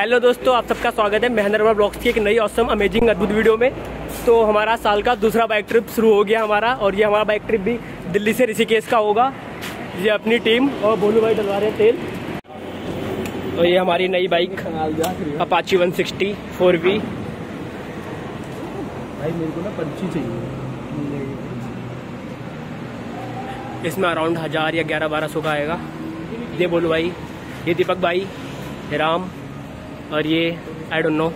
Hello दोस्तों आप सबका स्वागत है महेंद्र ब्लॉग्स की एक नई औसम अमेजिंग अद्भुत वीडियो में। तो हमारा साल का दूसरा बाइक ट्रिप शुरू हो गया हमारा और ये हमारा बाइक ट्रिप भी दिल्ली से ऋषिकेश का होगा। ये अपनी टीम और बोलू भाई डलवा रहे हैं तेल। तो ये हमारी नई बाइक अपाची 160 फोर वी भाई मेरे को ना पंछी चाहिए। इसमें अराउंड हज़ार या ग्यारह बारह सौ का आएगा। ये बोलू भाई ये दीपक भाई राम। और ये आई डोंट नो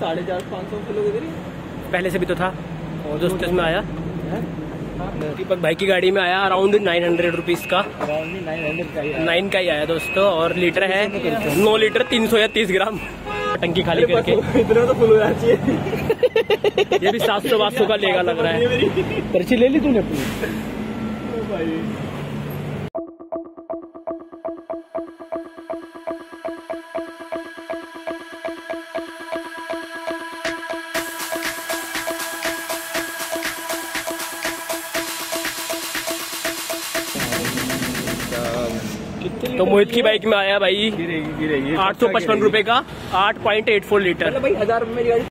साढ़े चार पाँच सौ किलो पहले से भी तो था। और दोस्तों इसमें आया। दीपक भाई की गाड़ी में आया अराउंड नाइन हंड्रेड रुपीज़ का। नाइन का ही आया दोस्तों और लीटर है। नौ लीटर तीन सौ या तीस ग्राम। टंकी खाली करके। इतना तो फुल हो जाना चाहिए ये भी सात सौ बात सौ का लेगा लग रहा है। पर्ची ले ली तूने अपनी? तो मोहित की बाइक में आया भाई। आठ सौ पचपन रूपए का आठ पॉइंट एट फोर लीटर। भाई हज़ार गाड़ी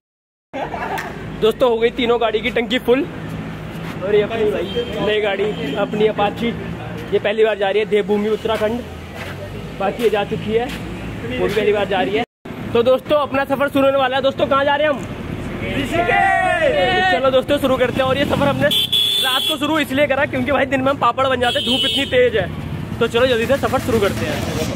दोस्तों हो गई तीनों गाड़ी की टंकी फुल और ये अपनी भाई नई गाड़ी अपनी अपाची ये पहली बार जा रही है देवभूमि उत्तराखंड। बाकी ये जा चुकी है। वो भी पहली बार जा रही है। तो दोस्तों अपना सफ़र शुरू होने वाला है। दोस्तों कहाँ जा रहे हैं हम? चलो दोस्तों शुरू करते हैं। और ये सफ़र हमने रात को शुरू इसलिए करा क्योंकि भाई दिन में हम पापड़ बन जाते धूप इतनी तेज है। तो चलो जल्दी से सफ़र शुरू करते हैं।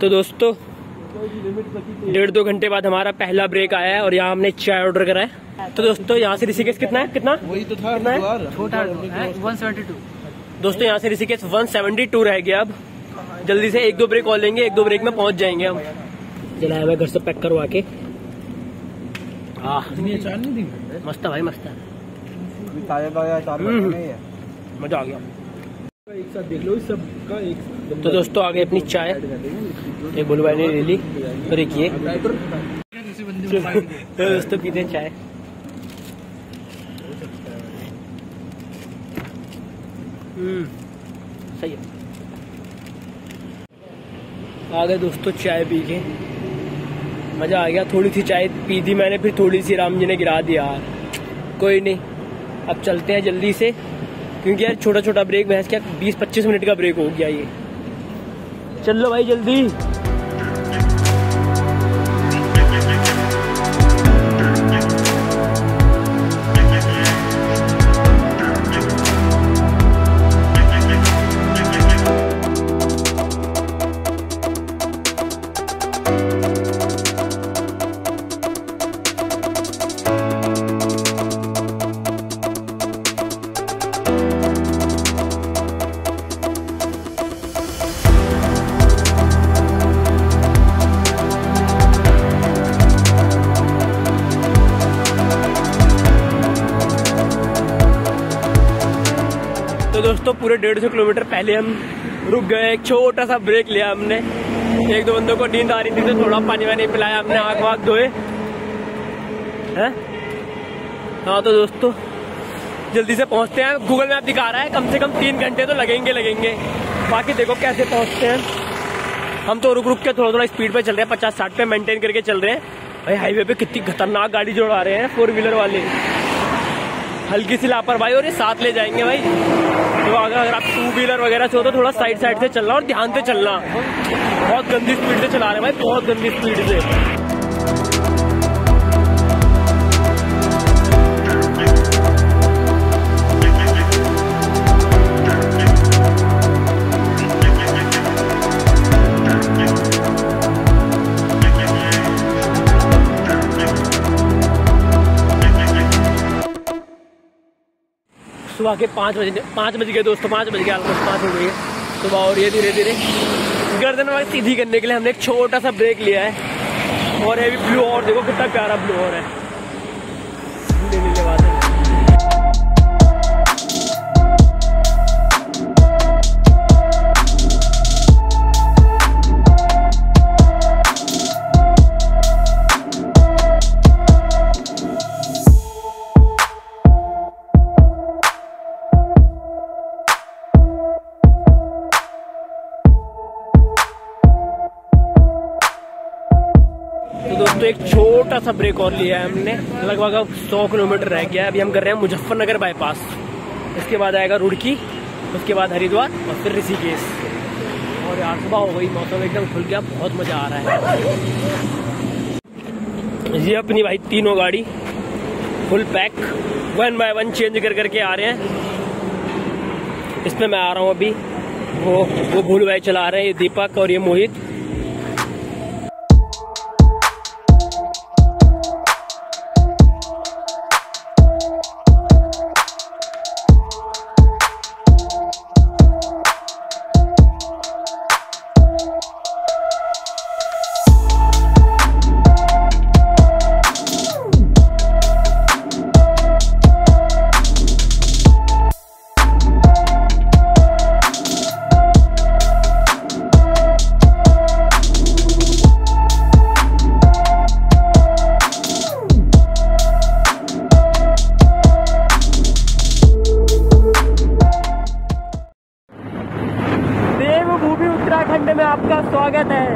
तो दोस्तों डेढ़ दो घंटे बाद हमारा पहला ब्रेक आया है और यहाँ हमने चाय ऑर्डर करा है। तो दोस्तों यहाँ से ऋषिकेश कितना है? कितना? वही तो था कितना है? छोटा वन सेवेंटी टू दोस्तों यहाँ से ऋषिकेश वन सेवेंटी टू रह गया अब। जल्दी से एक दो ब्रेक और लेंगे एक दो ब्रेक में पहुँच जाएँगे हम। चला मैं घर से पैक करवा के। मस्त भाई मस्त हम्म। है। मज़ा आ गया। एक साथ देख लो सब का एक तो दोस्तों आगे अपनी चाय एक बुलवाई ने ले ली और एक ये। तो दोस्तों पीते हैं चाय। हम्म सही है। आ गए दोस्तों चाय पी के। मज़ा आ गया थोड़ी सी चाय पी थी मैंने फिर थोड़ी सी राम जी ने गिरा दिया कोई नहीं अब चलते हैं जल्दी से। क्योंकि यार छोटा छोटा ब्रेक बहस क्या, बीस पच्चीस मिनट का ब्रेक हो गया ये। चल लो भाई, जल्दी। दोस्तों पूरे डेढ़ सौ किलोमीटर पहले हम रुक गए, एक छोटा सा ब्रेक लिया हमने। एक दो बंदों को नींद आ रही थी तो थोड़ा पानी वानी पिलाया हमने आँख वाँख धोए। हैं? हाँ तो दोस्तों, जल्दी से पहुँचते हैं। गूगल मैप दिखा रहा है, कम से कम तीन घंटे तो लगेंगे लगेंगे। बाकी देखो कैसे पहुँचते हैं। हम तो रुक रुक के थोड़ा थोड़ा स्पीड पे चल रहे हैं, पचास साठ पे मेंटेन करके चल रहे हैं। भाई हाईवे पे कितनी खतरनाक गाड़ी जोड़ा रहे हैं फोर व्हीलर वाले। हल्की सी लापरवाही और ये साथ ले जाएँगे भाई। तो अगर अगर आप टू व्हीलर वगैरह से हो तो थोड़ा साइड साइड से चलना और ध्यान से चलना। बहुत गंदी स्पीड से चला रहे हैं भाई, बहुत गंदी स्पीड से। सुबह के पाँच बजे, पाँच बज गए दोस्तों, पाँच बज गए ऑलमोस्ट पाँच हो गई है। सुबह और ये धीरे धीरे गर्दन वगैरह सीधी करने के लिए हमने एक छोटा सा ब्रेक लिया है। और ये भी ब्लू और देखो कितना प्यारा ब्लू और है। धीरे धीरे बात बादल तो एक छोटा सा ब्रेक और लिया है हमने। लगभग अब सौ किलोमीटर रह गया है। अभी हम कर रहे हैं मुजफ्फरनगर बाईपास इसके बाद आएगा रुड़की, उसके बाद हरिद्वार और फिर ऋषिकेश। और यार, सुबह हो गई, मौसम एकदम खुल गया, बहुत मज़ा आ रहा है। ये अपनी भाई तीनों गाड़ी full pack one by one change कर करके आ रहे हैं। इसमें मैं आ रहा हूँ अभी। वो वो भूल भाई चला रहे हैं, ये दीपक और ये मोहित। उत्तराखंड में आपका स्वागत है।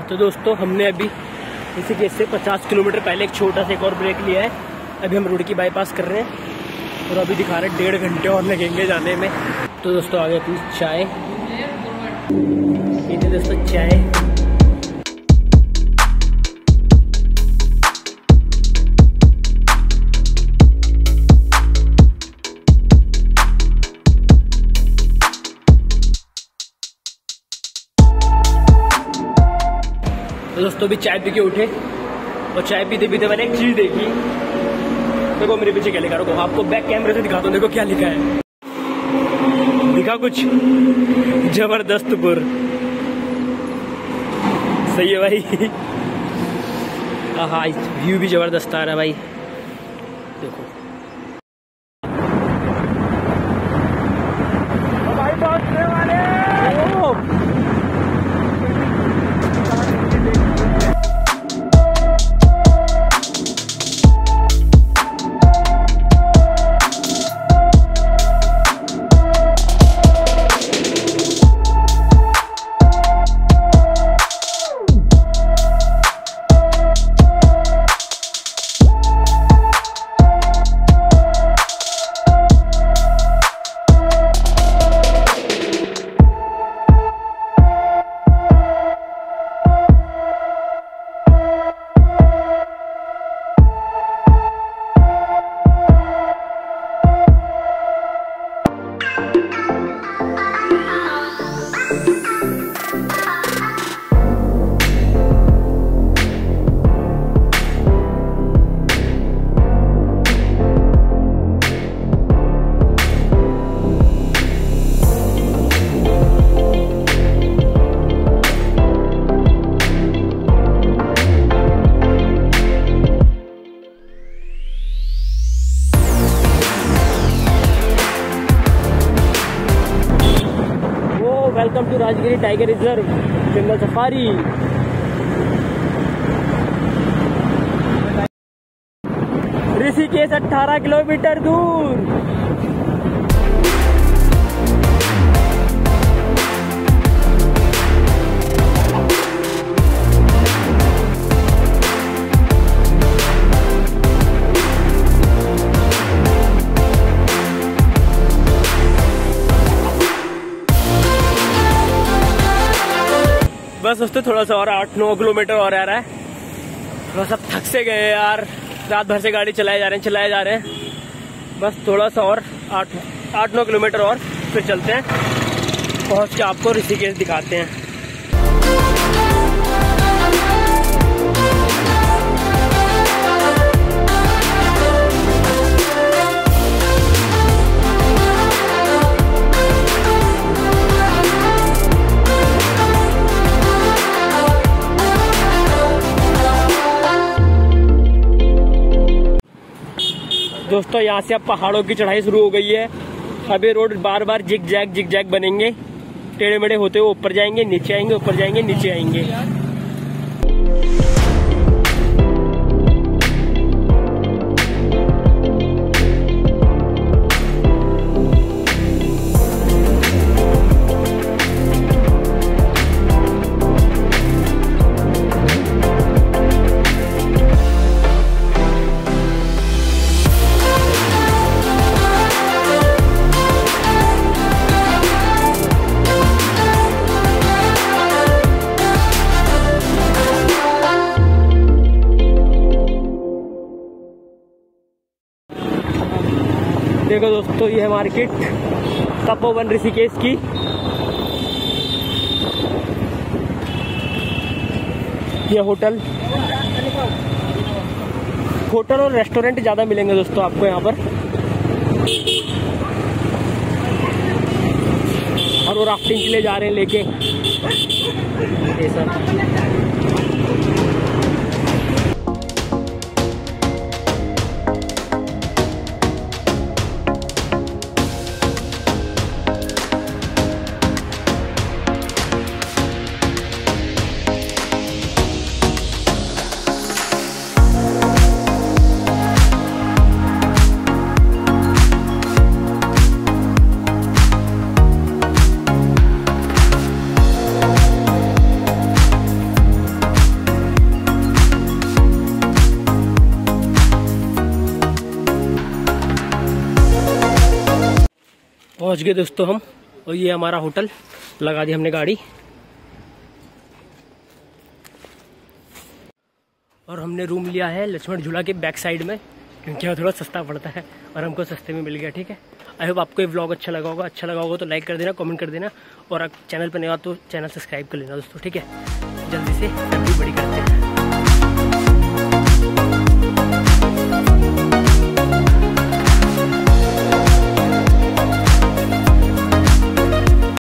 तो दोस्तों, हमने अभी इसी केस से 50 किलोमीटर पहले एक छोटा सा एक और ब्रेक लिया है। अभी हम रुड़की बाईपास कर रहे हैं। और अभी दिखा रहे डेढ़ घंटे और लगेंगे जाने में। तो दोस्तों, आगे प्लीज़ चाय। दोस्तों चाय। तो दोस्तों, अभी चाय पी के उठे और चाय पीते पीते मैंने एक चीज़ देखी। देखो मेरे पीछे क्या लिखा? रुको, आपको बैक कैमरे से दिखाता हूँ। देखो क्या लिखा है। दिखा कुछ? जबरदस्तपुर। सही है भाई। हाँ व्यू भी ज़बरदस्त आ रहा है भाई। देखो। राजगिरी टाइगर रिज़र्व जंगल सफारी ऋषिकेश 18 किलोमीटर दूर। बस दोस्तों थोड़ा सा और आठ नौ किलोमीटर और आ रहा है। थोड़ा सा थक से गए यार। रात भर से गाड़ी चलाए जा रहे हैं, चलाए जा रहे हैं। बस थोड़ा सा और आठ आठ नौ किलोमीटर और फिर चलते हैं। पहुँच के आपको ऋषिकेश दिखाते हैं। दोस्तों, यहाँ से अब पहाड़ों की चढ़ाई शुरू हो गई है। अब ये रोड बार बार जिग जैक जिग जैक बनेंगे। टेढ़े मेढ़े होते हुए ऊपर जाएँगे, नीचे आएँगे, ऊपर जाएँगे, नीचे आएँगे। देखो दोस्तों, ये है मार्केट तपोवन ऋषिकेश की। ये होटल। होटल और रेस्टोरेंट ज़्यादा मिलेंगे दोस्तों आपको यहाँ पर। और वो राफ्टिंग के लिए जा रहे हैं लेके। सब पहुँच गए दोस्तों हम, और ये हमारा होटल, लगा दी हमने गाड़ी। और हमने रूम लिया है लक्ष्मण झूला के बैक साइड में, क्योंकि वह थोड़ा सस्ता पड़ता है, और हमको सस्ते में मिल गया, ठीक है? आई होप आपको ये व्लॉग अच्छा लगा होगा। अच्छा लगा होगा तो लाइक कर देना कमेंट कर देना, और आप चैनल पर नहीं हो तो चैनल सब्सक्राइब कर लेना दोस्तों, ठीक है? जल्दी से फैमिली बड़ी करते हैं।